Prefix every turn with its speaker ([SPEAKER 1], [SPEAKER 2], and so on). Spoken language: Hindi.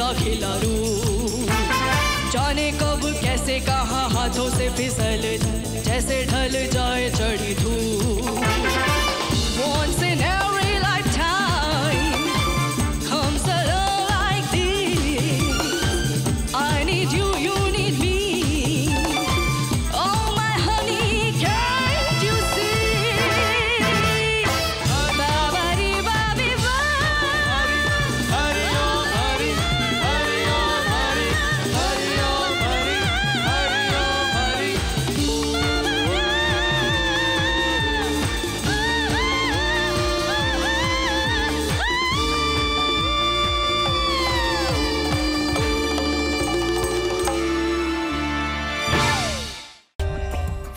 [SPEAKER 1] सा खिलारू। जाने कब कैसे कहा हाथों से फिसल जैसे ढल जाए